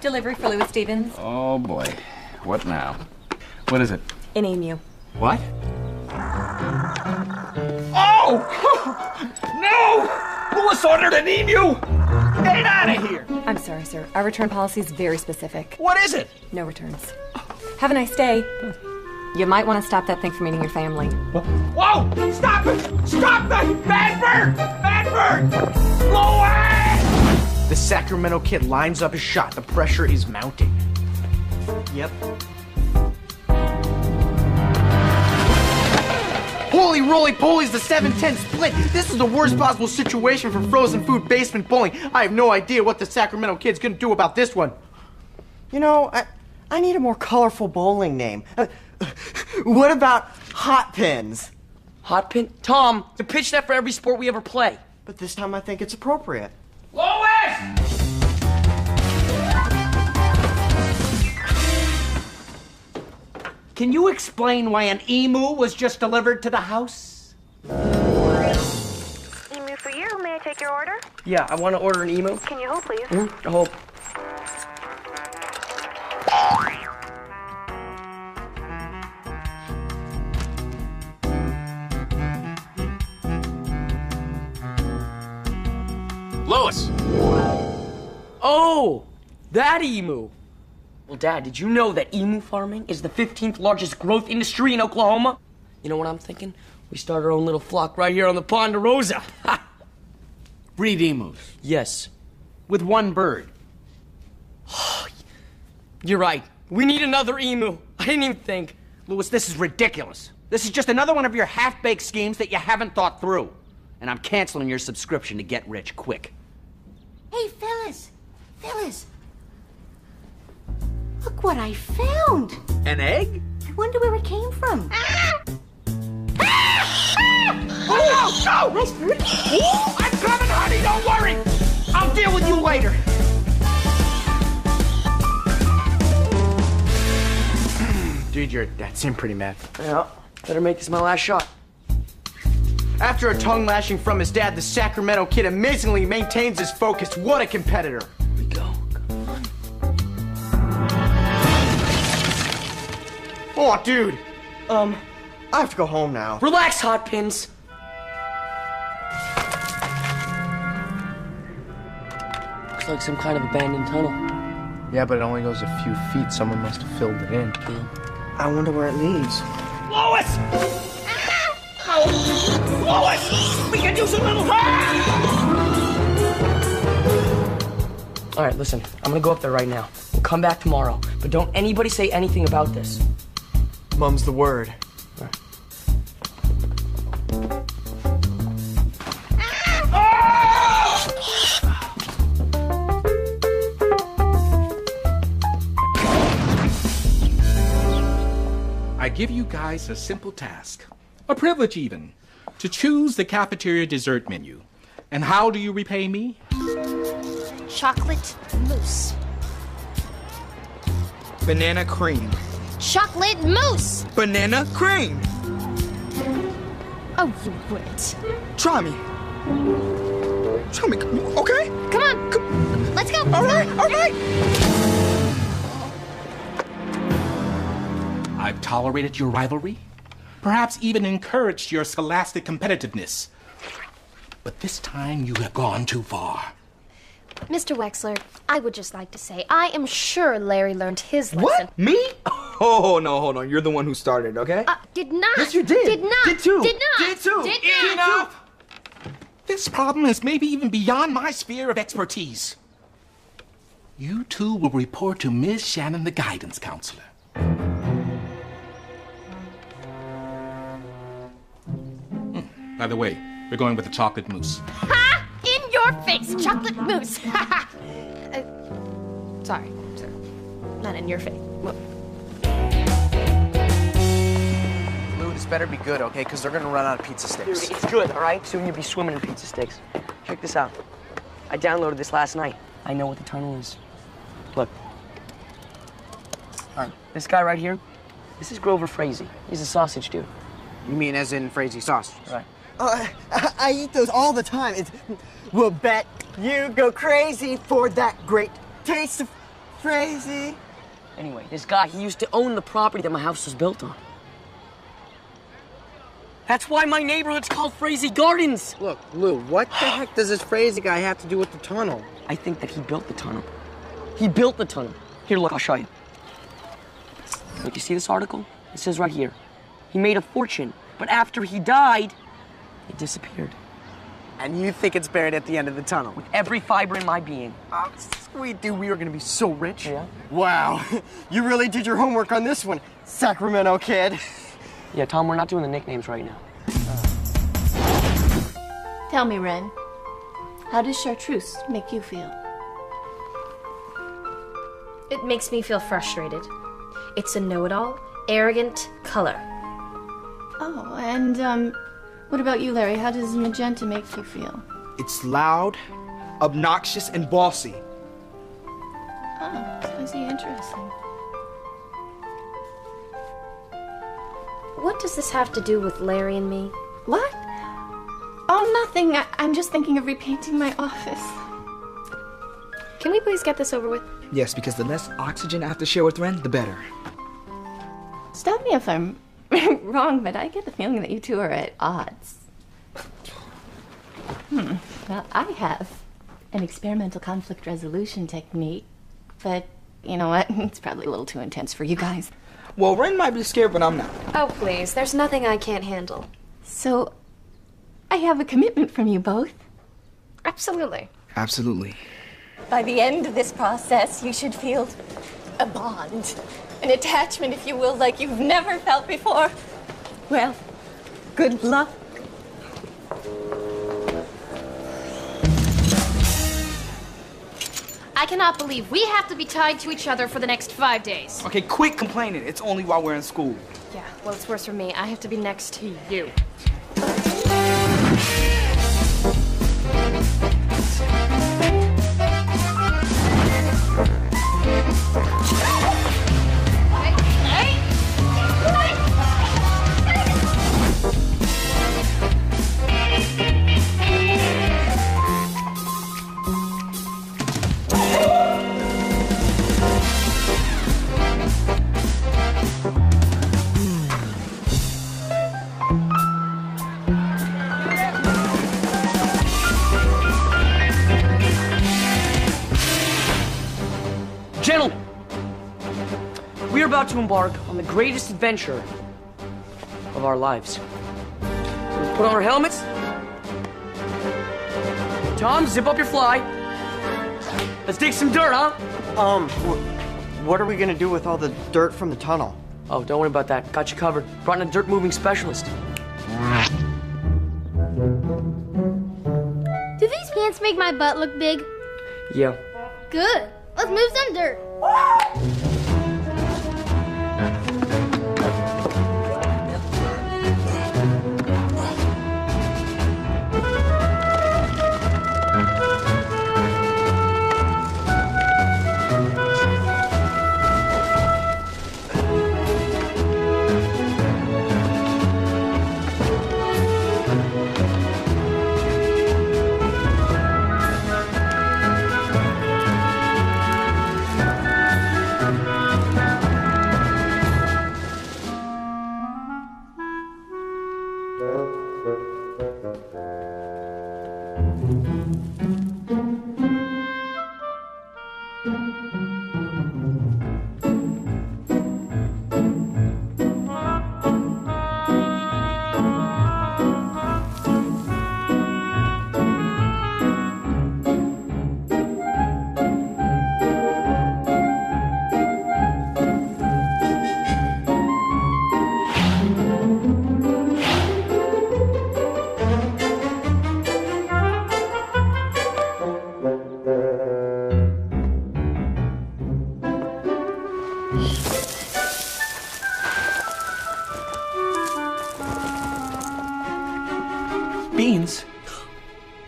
delivery for Louis Stevens. Oh boy. What now? What is it? An emu. What? Oh! no! Louis ordered an emu! Get it out of here! I'm sorry, sir. Our return policy is very specific. What is it? No returns. Have a nice day. You might want to stop that thing from eating your family. Whoa! Stop it! Stop that! Bad bird! Bad bird! Louis! The Sacramento kid lines up his shot. The pressure is mounting. Yep. Holy roly poly's the 7-10 split. This is the worst possible situation for frozen food basement bowling. I have no idea what the Sacramento kid's gonna do about this one. You know, I, I need a more colorful bowling name. Uh, what about Hot Pins? Hot pin? Tom, to pitch that for every sport we ever play. But this time I think it's appropriate. Louis! Can you explain why an emu was just delivered to the house? Emu for you. May I take your order? Yeah, I want to order an emu. Can you hold, please? Mm, hold. Louis! Oh, that emu. Well, Dad, did you know that emu farming is the 15th largest growth industry in Oklahoma? You know what I'm thinking? We start our own little flock right here on the Ponderosa. Ha! Breed emus. yes, With one bird. you're right. We need another emu. I didn't even think. Louis, this is ridiculous. This is just another one of your half baked schemes that you haven't thought through. And I'm canceling your subscription to Get Rich Quick. Hey, Phyllis! Phyllis! Look what I found! An egg? I wonder where it came from. Oh, no! Nice bird. Oh, I'm coming, honey, don't worry! I'll deal with you later. Hmm, dude, your dad seemed pretty mad. Yeah, better make this my last shot. After a tongue lashing from his dad, the Sacramento kid amazingly maintains his focus. What a competitor. Oh, dude. Um, I have to go home now. relax, Hot Pins. Looks like some kind of abandoned tunnel. Yeah, but it only goes a few feet. Someone must have filled it in. I wonder where it leads. Lois! Oh, Lois! We can use a little All right, listen. I'm gonna go up there right now. We'll come back tomorrow, but don't anybody say anything about this. Mum's the word. I give you guys a simple task, a privilege even, to choose the cafeteria dessert menu. And how do you repay me? Chocolate mousse. Banana cream. Chocolate mousse! Banana cream. Oh, you wouldn't. Try me. Try me. Okay. Come on. Let's go. All right. All right. I've tolerated your rivalry, perhaps even encouraged your scholastic competitiveness. But this time you have gone too far. Mr. Wexler, I would just like to say I am sure Larry learned his lesson. What? Me? Oh no, hold on. You're the one who started, okay? Uh, did not. Yes, you did. Did not. Did too. Did not. Did too. Did not. too. This problem is maybe even beyond my sphere of expertise. You two will report to Miss Shannon, the guidance counselor. Hmm, By the way, we're going with the chocolate mousse. Ha! In your face, chocolate mousse. Ha uh, sorry, sir. Not in your face. Well, Lou, this better be good, okay? Because they're gonna run out of pizza Dude, sticks. it's good, all right? Soon you'll be swimming in pizza sticks. Check this out. I downloaded this last night. I know what the tunnel is. Look. All right, this guy right here, this is Grover Frazee. He's a sausage dude. You mean as in Frazee sausage? Right. Uh, I, I eat those all the time. It's, we'll bet you go crazy for that great taste of Frazee. Anyway, this guy, he used to own the property that my house was built on. That's why my neighborhood's called Frazee Gardens. Look, Lou, what the heck does this Frazee guy have to do with the tunnel? I think that he built the tunnel. He built the tunnel. Here, look, I'll show you. Look, you see this article? It says right here. He made a fortune, but after he died, it disappeared. And you think it's buried at the end of the tunnel? With every fiber in my being. Oh, sweet dude, we are gonna be so rich. Yeah? Wow, you really did your homework on this one, Sacramento kid. Yeah, Tom, we're not doing the nicknames right now. Tell me, Ren, how does chartreuse make you feel? It makes me feel frustrated. It's a know it all, arrogant color. Oh, and, um, what about you, Larry? How does magenta make you feel? It's loud, obnoxious, and bossy. Oh, I see. Interesting. What does this have to do with Larry and me? What? Oh, nothing. I- I'm just thinking of repainting my office. Can we please get this over with? Yes, because the less oxygen I have to share with Ren, the better. Stop me if I'm wrong, but I get the feeling that you two are at odds. Hmm. Well, I have an experimental conflict resolution technique, but you know what? It's probably a little too intense for you guys. Well, Ren might be scared, but I'm not. Oh, please. There's nothing I can't handle. So, I have a commitment from you both. Absolutely. Absolutely. By the end of this process, you should feel a bond, an attachment, if you will, like you've never felt before. Well, good luck. I cannot believe we have to be tied to each other for the next five days. Okay, quit complaining. It's only while we're in school. Yeah, well, it's worse for me. I have to be next to you. Embark on the greatest adventure of our lives. Let's put on our helmets. Tom, zip up your fly. Let's dig some dirt, huh? Um, wh- what are we gonna do with all the dirt from the tunnel? Oh, don't worry about that. Got you covered. Brought in a dirt moving specialist. Do these pants make my butt look big? Yeah. Good. Let's move some dirt.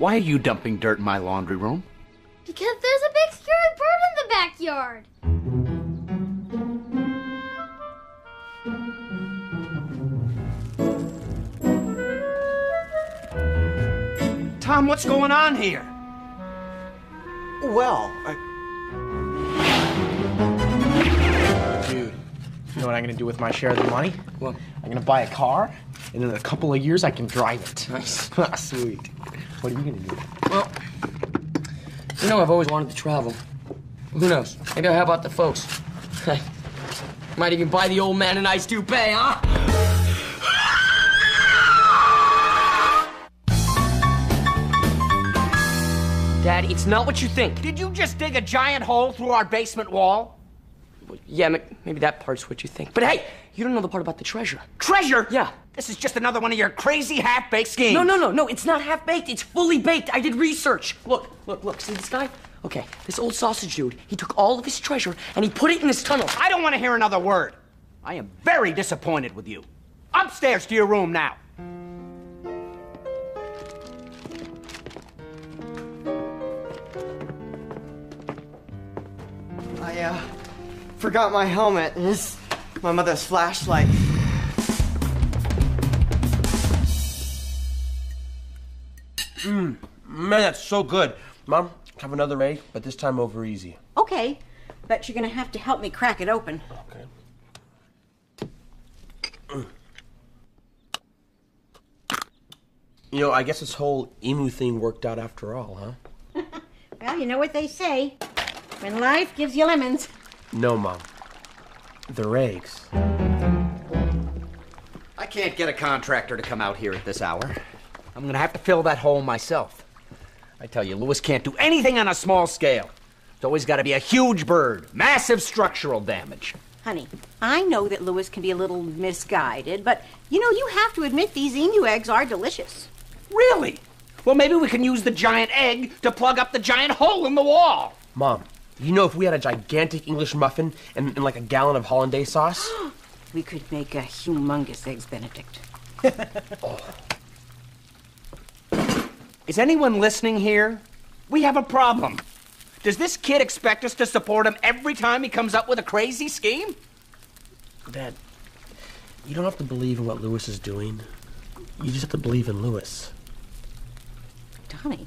Why are you dumping dirt in my laundry room? Because there's a big scary bird in the backyard. Tom, what's going on here? Well, I... You know what I'm gonna do with my share of the money? What? I'm gonna buy a car, and in a couple of years I can drive it. Nice. Ah, sweet. What are you gonna do? Well, you know I've always wanted to travel. Who knows? Maybe I'll help out the folks. Might even buy the old man a nice toupee, huh? Dad, it's not what you think. Did you just dig a giant hole through our basement wall? Yeah, ma- maybe that part's what you think. But hey, you don't know the part about the treasure. Treasure? Yeah. This is just another one of your crazy half-baked schemes. No, no, no, no. It's not half baked. It's fully baked. I did research. Look, look, look. See this guy? Okay, this old sausage dude. He took all of his treasure and he put it in this tunnel. I don't want to hear another word. I am very disappointed with you. Upstairs to your room now. Forgot my helmet. and This my mother's flashlight. Mmm, Man, that's so good. Mom, have another May, but this time over easy. Okay, but you're gonna have to help me crack it open. Okay. You know, I guess this whole emu thing worked out after all, huh? Well, you know what they say. When life gives you lemons. No, Mom. They're eggs. I can't get a contractor to come out here at this hour. I'm gonna have to fill that hole myself. I tell you, Louis can't do anything on a small scale. It's always got to be a huge bird, massive structural damage. Honey, I know that Louis can be a little misguided, but you know, you have to admit these emu eggs are delicious. Really? Well, maybe we can use the giant egg to plug up the giant hole in the wall. Mom, you know if we had a gigantic English muffin and, and like a gallon of hollandaise sauce? We could make a humongous eggs Benedict. Is anyone listening here? We have a problem. Does this kid expect us to support him every time he comes up with a crazy scheme? Dad, you don't have to believe in what Louis is doing. You just have to believe in Louis. Donnie,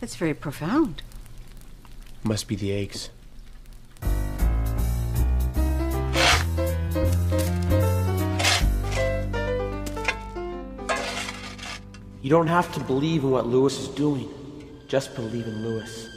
that's very profound. Must be the eggs. You don't have to believe in what Louis is doing. Just believe in Louis.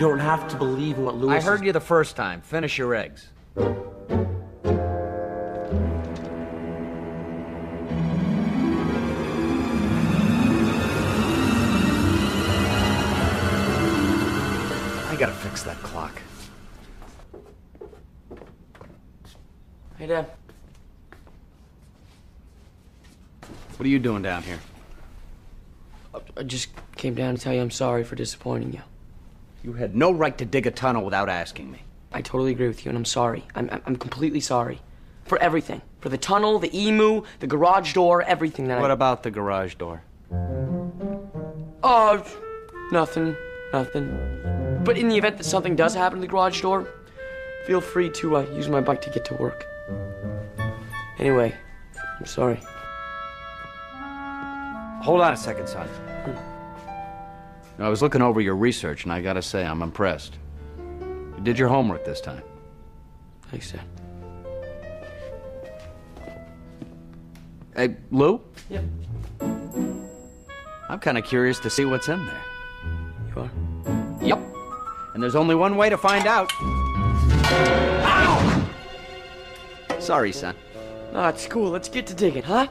You don't have to believe in what Louis I heard is you the first time. Finish your eggs. I gotta fix that clock. Hey, Dad. What are you doing down here? I just came down to tell you I'm sorry for disappointing you. You had no right to dig a tunnel without asking me. I totally agree with you, and I'm sorry. I'm, I'm- completely sorry. For everything. For the tunnel, the emu, the garage door, everything that What I... about the garage door? Oh, nothing. Nothing. But in the event that something does happen to the garage door, feel free to uh, use my bike to get to work. Anyway, I'm sorry. Hold on a second, son. I was looking over your research, and I gotta say, I'm impressed. You did your homework this time. Thanks, Dad. Hey, Lou? Yep. I'm kind of curious to see what's in there. You are? Yep. And there's only one way to find out. Ow! Sorry, son. No, it's cool. Let's get to digging, huh?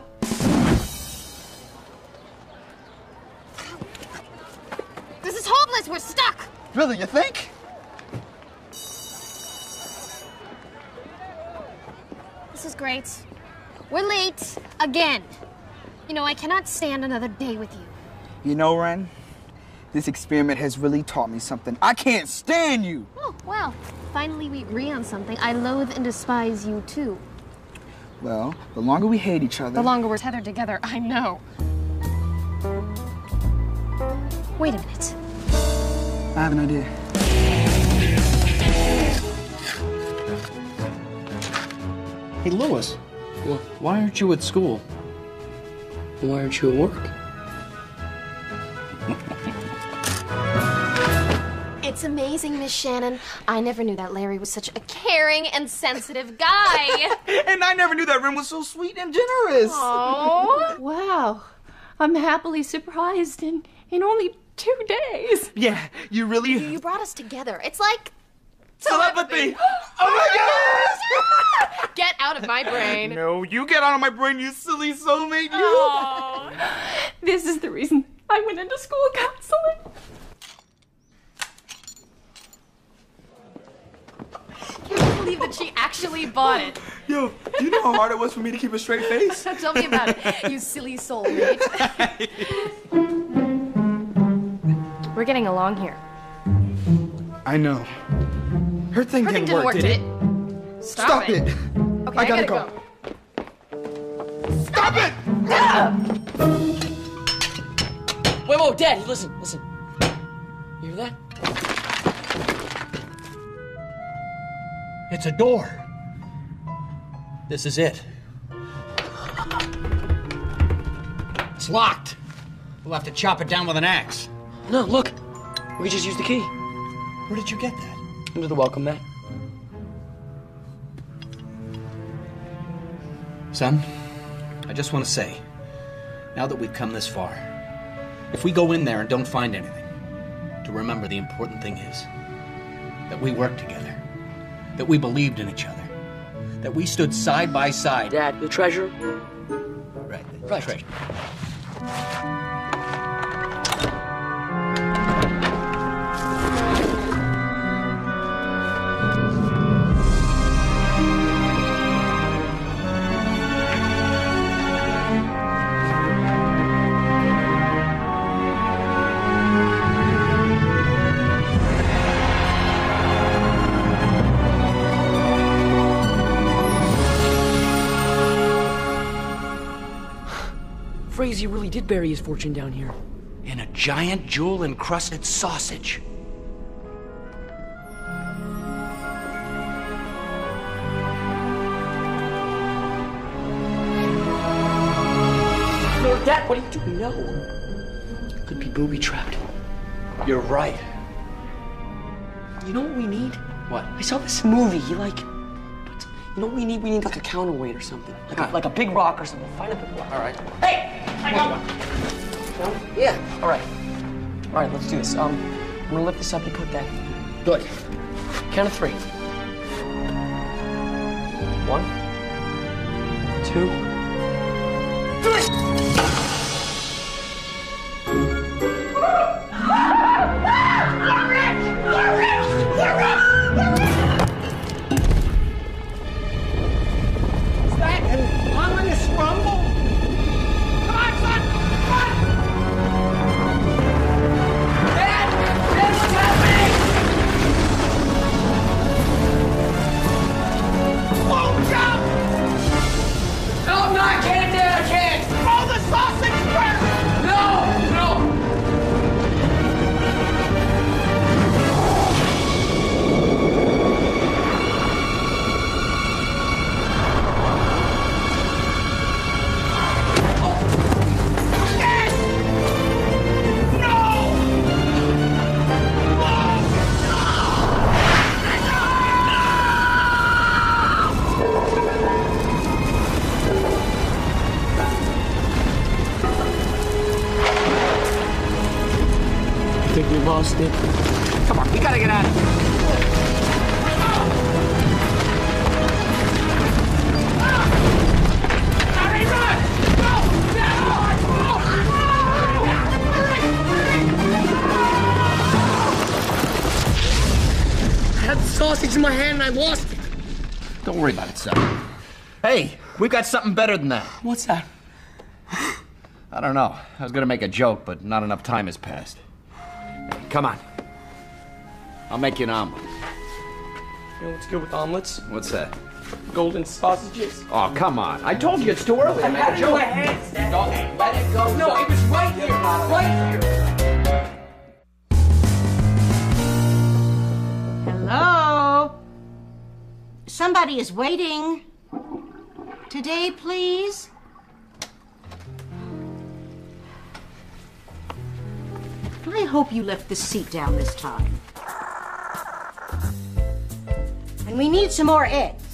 Really, you think? This is great. We're late again. You know, I cannot stand another day with you. You know, Ren, this experiment has really taught me something. I can't stand you. Oh, well, finally we agree on something. I loathe and despise you too. Well, the longer we hate each other, The longer we're tethered together, I know. Wait a minute. I have an idea. Hey, Louis. What? Why aren't you at school? Why aren't you at work? It's amazing, Miss Shannon. I never knew that Larry was such a caring and sensitive guy. and I never knew that Ren was so sweet and generous. Oh. Wow. I'm happily surprised and, in only two days. Yeah, you really. You brought us together. It's like Telepathy! oh my gosh! Get out of my brain. No, you get out of my brain, you silly soulmate, you! Aw. This is the reason I went into school counseling. I can't believe that she actually bought it. Yo, do you know how hard it was for me to keep a straight face? Tell me about it, you silly soulmate. We're getting along here. I know. Her thing Her thing didn't, didn't work, did did it? it? Stop, Stop it. it. Okay, I I gotta, gotta go. Stop it! Wait, whoa, Dad, listen, listen. You hear that? It's a door. This is it. It's locked. We'll have to chop it down with an axe. No, look. We could just use the key. Where did you get that? Under the welcome mat. Son, I just want to say, now that we've come this far, if we go in there and don't find anything, to remember the important thing is that we worked together, that we believed in each other, that we stood side by side. Dad, the treasure? Right, the Right. treasure. Frazee really did bury his fortune down here. In a giant jewel encrusted sausage. No, Dad, what are you doing? No. Could be booby trapped. You're right. You know what we need? What? I saw this movie. Like. But You know what we need? We need like a counterweight or something. Like, a, like a big rock or something. Find a big rock. All right. Hey! I got one! No? Yeah. All right. All right, let's do this. Um, I'm gonna lift this up. You put that. Good. Count of three. One. Two. It. Come on, we gotta get out of here. Harry, run! Go! I had the sausage in my hand and I lost it. Don't worry about it, son. Hey, we've got something better than that. What's that? I don't know. I was gonna make a joke, but not enough time has passed. Hey, come on. I'll make you an omelet. You know what's good with omelets? What's that? Golden sausages. Oh, come on. I told you it's too early to make a joke. Don't let it go. No, it was right here, right here. Hello? Somebody is waiting. Today, please. I hope you left the seat down this time. And we need some more eggs.